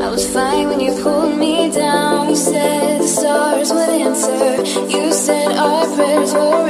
I was fine when you pulled me down. You said the stars would answer. You said our prayers were.